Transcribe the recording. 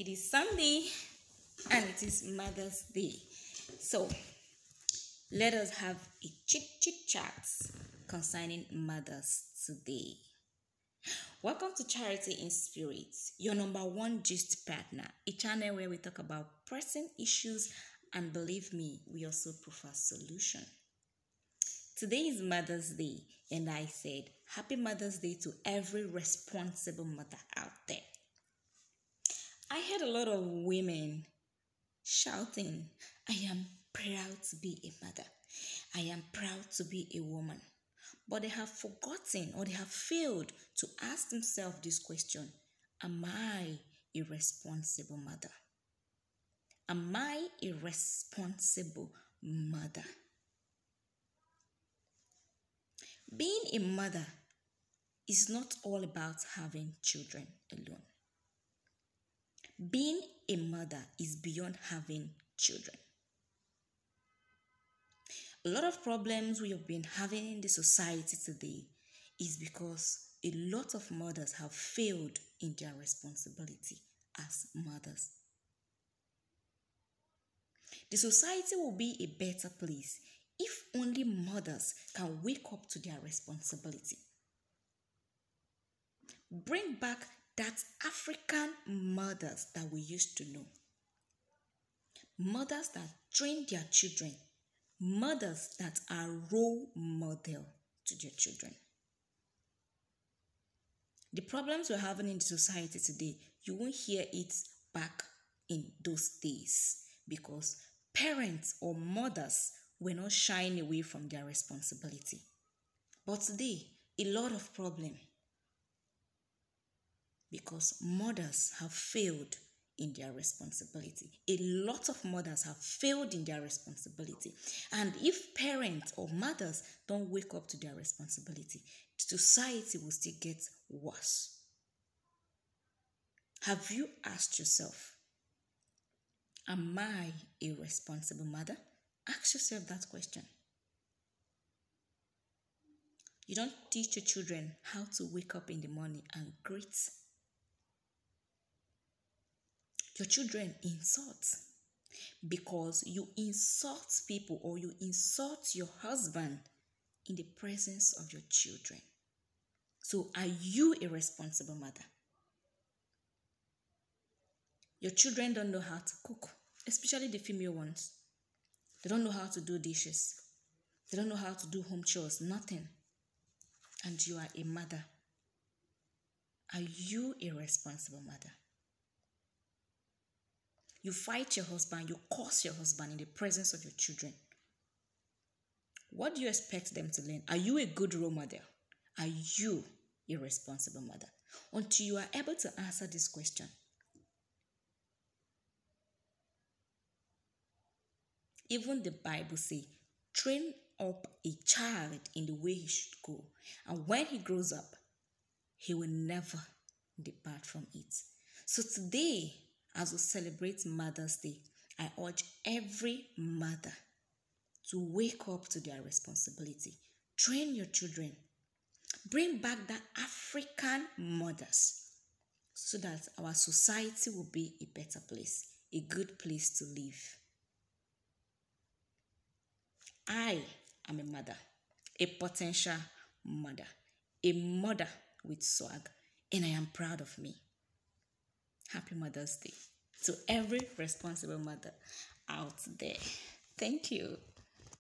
It is Sunday and it is Mother's Day. So let us have a chit chit chat concerning mothers today. Welcome to Charity in Spirit, your number one gist partner, a channel where we talk about pressing issues and believe me, we also prefer solution. Today is Mother's Day, and I said, Happy Mother's Day to every responsible mother out there. I heard a lot of women shouting, I am proud to be a mother. I am proud to be a woman. But they have forgotten or they have failed to ask themselves this question Am I a responsible mother? Am I a responsible mother? Being a mother is not all about having children alone. Being a mother is beyond having children. A lot of problems we have been having in the society today is because a lot of mothers have failed in their responsibility as mothers. The society will be a better place if only mothers can wake up to their responsibility. Bring back that African mothers that we used to know. Mothers that train their children, mothers that are role model to their children. The problems we're having in the society today, you won't hear it back in those days because parents or mothers were not shying away from their responsibility. But today, a lot of problem because mothers have failed in their responsibility. A lot of mothers have failed in their responsibility. And if parents or mothers don't wake up to their responsibility, society will still get worse. Have you asked yourself, Am I a responsible mother? Ask yourself that question. You don't teach your children how to wake up in the morning and greet. Your children insult because you insult people or you insult your husband in the presence of your children. So, are you a responsible mother? Your children don't know how to cook, especially the female ones. They don't know how to do dishes. They don't know how to do home chores, nothing. And you are a mother. Are you a responsible mother? You fight your husband, you curse your husband in the presence of your children. What do you expect them to learn? Are you a good role model? Are you a responsible mother? Until you are able to answer this question, Even the Bible say, train up a child in the way he should go, and when he grows up, he will never depart from it. So today, as we celebrate Mother's Day, I urge every mother to wake up to their responsibility. Train your children. Bring back the African mothers so that our society will be a better place, a good place to live. I am a mother, a potential mother, a mother with swag, and I am proud of me. Happy Mother's Day to every responsible mother out there. Thank you.